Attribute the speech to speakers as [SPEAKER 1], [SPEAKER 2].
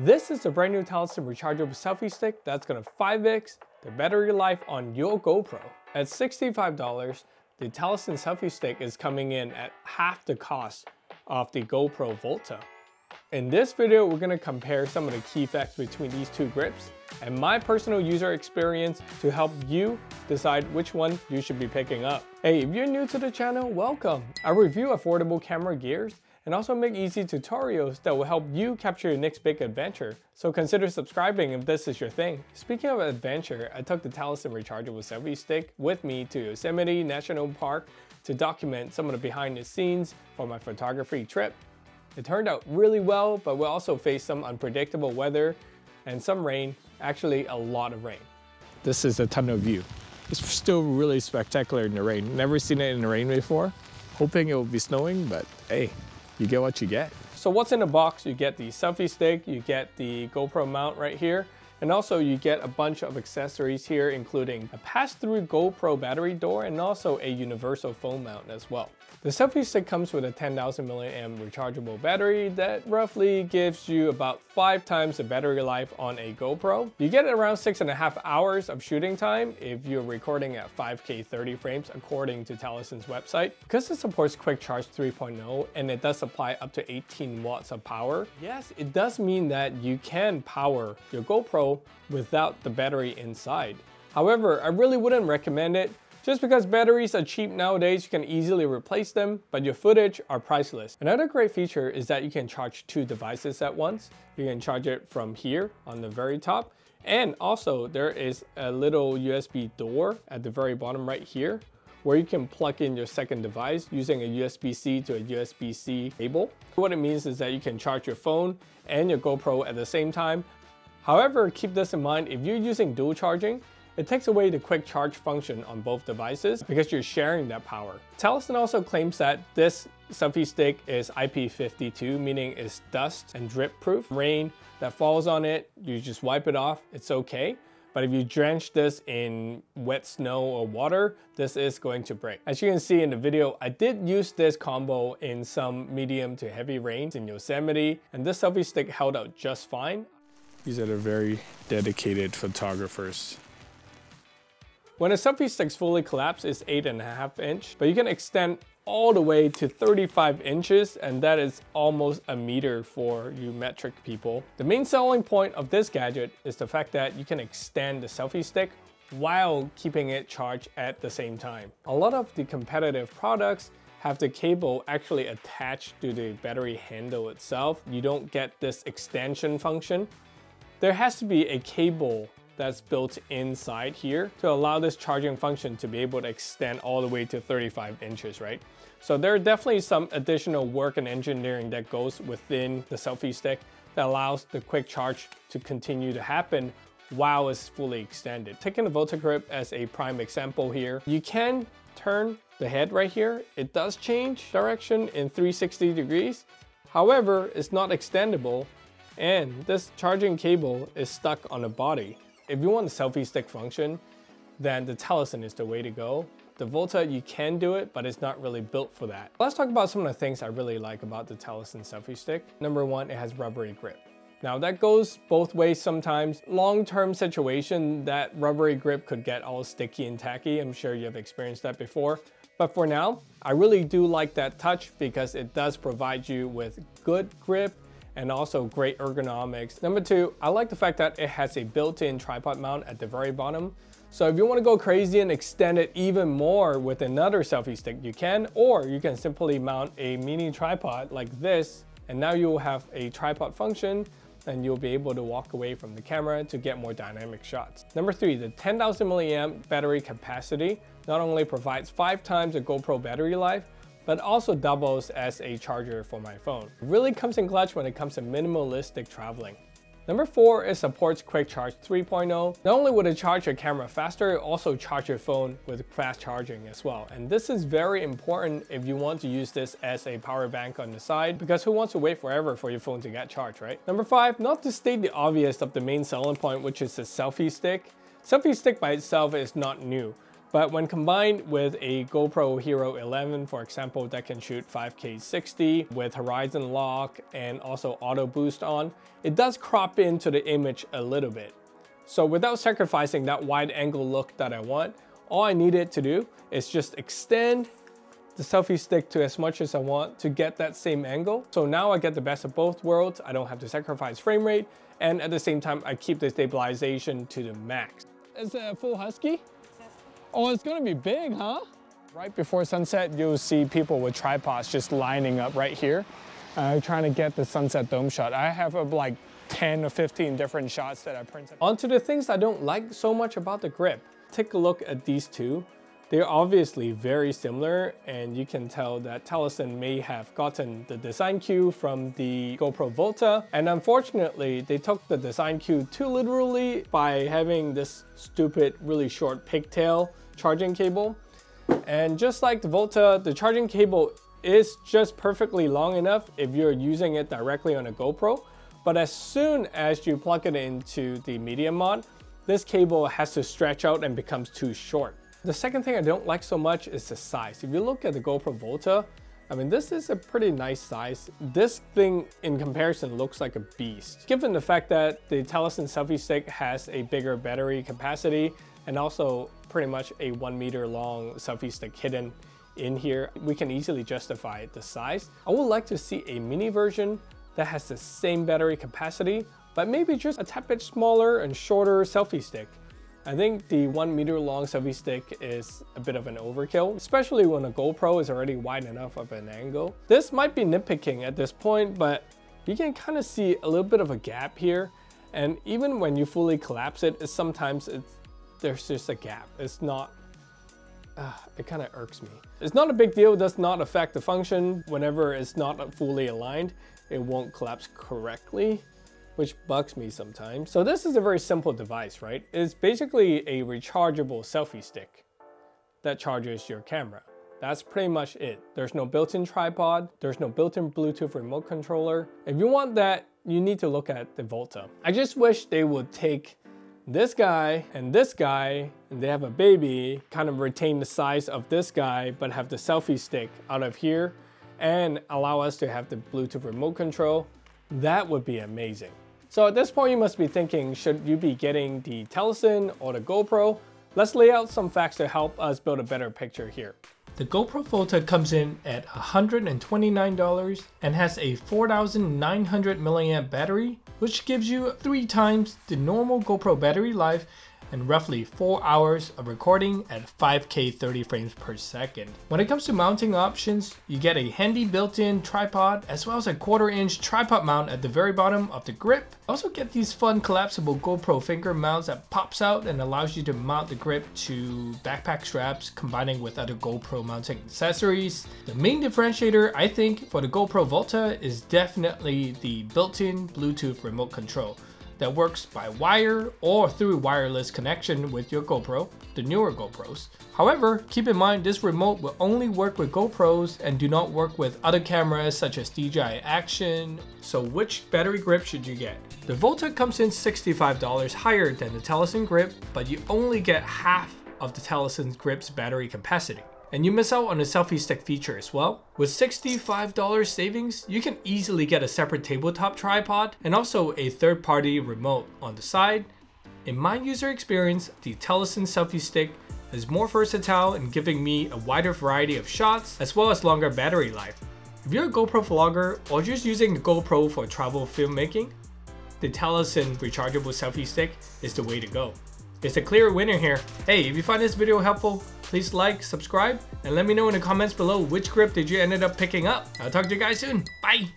[SPEAKER 1] This is the brand new Telesin rechargeable selfie stick that's gonna 5x the battery life on your GoPro. At $65, the Telesin selfie stick is coming in at half the cost of the GoPro Volta. In this video, we're gonna compare some of the key facts between these two grips and my personal user experience to help you decide which one you should be picking up. Hey, if you're new to the channel, welcome. I review affordable camera gears and also make easy tutorials that will help you capture your next big adventure. So consider subscribing if this is your thing. Speaking of adventure, I took the Telesin rechargeable selfie stick with me to Yosemite National Park to document some of the behind the scenes for my photography trip. It turned out really well, but we also faced some unpredictable weather and some rain, actually a lot of rain. This is a tunnel view. It's still really spectacular in the rain. Never seen it in the rain before. Hoping it will be snowing, but hey, you get what you get. So what's in the box? You get the selfie stick, you get the GoPro mount right here, and also you get a bunch of accessories here, including a pass-through GoPro battery door and also a universal phone mount as well. The selfie stick comes with a 10,000 mAh rechargeable battery that roughly gives you about five times the battery life on a GoPro. You get around six and a half hours of shooting time if you're recording at 5K 30 frames according to Telesin's website. Because it supports Quick Charge 3.0 and it does supply up to 18 watts of power, yes, it does mean that you can power your GoPro without the battery inside. However, I really wouldn't recommend it just because batteries are cheap nowadays, you can easily replace them, but your footage are priceless. Another great feature is that you can charge two devices at once. You can charge it from here on the very top, and also there is a little USB door at the very bottom right here where you can plug in your second device using a USB-C to a USB-C cable. What it means is that you can charge your phone and your GoPro at the same time. However, keep this in mind, if you're using dual charging, it takes away the quick charge function on both devices because you're sharing that power. Telesin also claims that this selfie stick is IP52, meaning it's dust and drip proof. Rain that falls on it, you just wipe it off, it's okay. But if you drench this in wet snow or water, this is going to break. As you can see in the video, I did use this combo in some medium to heavy rains in Yosemite, and this selfie stick held out just fine. These are the very dedicated photographers when a selfie stick's fully collapsed, it's 8.5 inch, but you can extend all the way to 35 inches, and that is almost a meter for you metric people. The main selling point of this gadget is the fact that you can extend the selfie stick while keeping it charged at the same time. A lot of the competitive products have the cable actually attached to the battery handle itself. You don't get this extension function. There has to be a cable that's built inside here to allow this charging function to be able to extend all the way to 35 inches, right? So there are definitely some additional work and engineering that goes within the selfie stick that allows the quick charge to continue to happen while it's fully extended. Taking the Volta grip as a prime example here, you can turn the head right here. It does change direction in 360 degrees. However, it's not extendable and this charging cable is stuck on the body. If you want the selfie stick function, then the Telesin is the way to go. The Volta, you can do it, but it's not really built for that. Let's talk about some of the things I really like about the Telesin selfie stick. Number one, it has rubbery grip. Now that goes both ways sometimes. Long-term situation, that rubbery grip could get all sticky and tacky. I'm sure you have experienced that before. But for now, I really do like that touch because it does provide you with good grip and also great ergonomics. Number two, I like the fact that it has a built-in tripod mount at the very bottom. So if you want to go crazy and extend it even more with another selfie stick, you can, or you can simply mount a mini tripod like this, and now you will have a tripod function and you'll be able to walk away from the camera to get more dynamic shots. Number three, the 10,000 milliamp battery capacity not only provides five times the GoPro battery life, but also doubles as a charger for my phone. Really comes in clutch when it comes to minimalistic traveling. Number four, it supports Quick Charge 3.0. Not only would it charge your camera faster, it also charge your phone with fast charging as well. And this is very important if you want to use this as a power bank on the side, because who wants to wait forever for your phone to get charged, right? Number five, not to state the obvious of the main selling point, which is the selfie stick. Selfie stick by itself is not new. But when combined with a GoPro Hero 11, for example, that can shoot 5K 60 with horizon lock and also auto boost on, it does crop into the image a little bit. So without sacrificing that wide angle look that I want, all I needed to do is just extend the selfie stick to as much as I want to get that same angle. So now I get the best of both worlds. I don't have to sacrifice frame rate. And at the same time, I keep the stabilization to the max. Is it a full Husky? Oh, it's gonna be big, huh? Right before sunset, you'll see people with tripods just lining up right here, uh, trying to get the sunset dome shot. I have uh, like 10 or 15 different shots that I printed. On to the things I don't like so much about the grip. Take a look at these two. They're obviously very similar and you can tell that Telesin may have gotten the design cue from the GoPro Volta. And unfortunately they took the design cue too literally by having this stupid really short pigtail charging cable. And just like the Volta the charging cable is just perfectly long enough if you're using it directly on a GoPro. But as soon as you plug it into the media mod this cable has to stretch out and becomes too short. The second thing I don't like so much is the size. If you look at the GoPro Volta, I mean, this is a pretty nice size. This thing in comparison looks like a beast. Given the fact that the Telesin selfie stick has a bigger battery capacity and also pretty much a one meter long selfie stick hidden in here, we can easily justify the size. I would like to see a mini version that has the same battery capacity, but maybe just a tad bit smaller and shorter selfie stick. I think the one meter long selfie stick is a bit of an overkill, especially when a GoPro is already wide enough of an angle. This might be nitpicking at this point, but you can kind of see a little bit of a gap here. And even when you fully collapse it, it's sometimes it's, there's just a gap. It's not, uh, it kind of irks me. It's not a big deal, it does not affect the function. Whenever it's not fully aligned, it won't collapse correctly which bugs me sometimes. So this is a very simple device, right? It's basically a rechargeable selfie stick that charges your camera. That's pretty much it. There's no built-in tripod, there's no built-in Bluetooth remote controller. If you want that, you need to look at the Volta. I just wish they would take this guy and this guy, and they have a baby, kind of retain the size of this guy, but have the selfie stick out of here, and allow us to have the Bluetooth remote control. That would be amazing. So at this point you must be thinking, should you be getting the Telesin or the GoPro? Let's lay out some facts to help us build a better picture here. The GoPro Volta comes in at $129 and has a 4900 mAh battery, which gives you three times the normal GoPro battery life and roughly 4 hours of recording at 5K 30 frames per second. When it comes to mounting options, you get a handy built-in tripod as well as a quarter inch tripod mount at the very bottom of the grip. Also get these fun collapsible GoPro finger mounts that pops out and allows you to mount the grip to backpack straps combining with other GoPro mounting accessories. The main differentiator I think for the GoPro Volta is definitely the built-in Bluetooth remote control that works by wire or through wireless connection with your GoPro, the newer GoPros. However, keep in mind this remote will only work with GoPros and do not work with other cameras such as DJI Action. So which battery grip should you get? The Volta comes in $65 higher than the Telesin grip, but you only get half of the Telesin grip's battery capacity and you miss out on the selfie stick feature as well. With $65 savings, you can easily get a separate tabletop tripod and also a third-party remote on the side. In my user experience, the Telesin selfie stick is more versatile in giving me a wider variety of shots as well as longer battery life. If you're a GoPro vlogger or just using the GoPro for travel filmmaking, the Telesin rechargeable selfie stick is the way to go. It's a clear winner here. Hey, if you find this video helpful, please like, subscribe, and let me know in the comments below which grip did you ended up picking up. I'll talk to you guys soon. Bye!